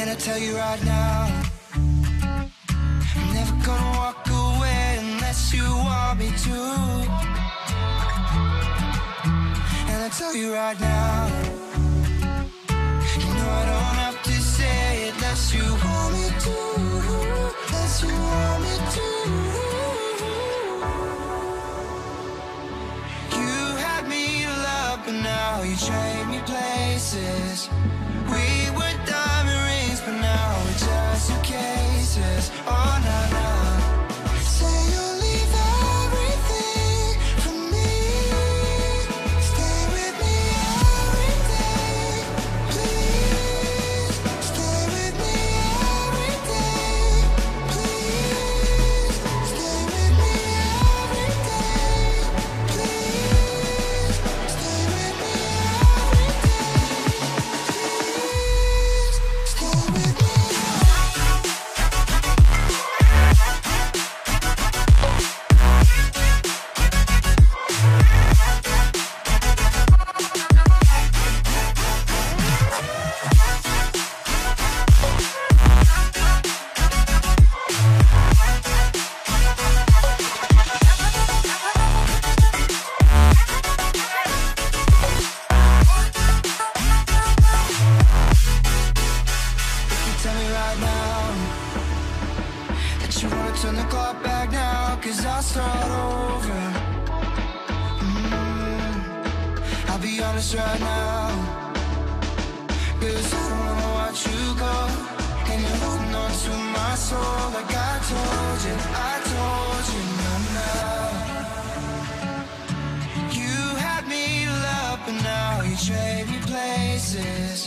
And I tell you right now, I'm never gonna walk away unless you want me to. And I tell you right now, you know I don't have to say it unless you want me to. Unless you want me to. You had me love, but now you trade me places. We now. That you wanna turn the clock back now Cause I'll start over. Mm -hmm. I'll be honest right now. Cause I don't wanna watch you go. And you're holding on to my soul Like I told you, I told you no, no. You had me love, but now you trade me places.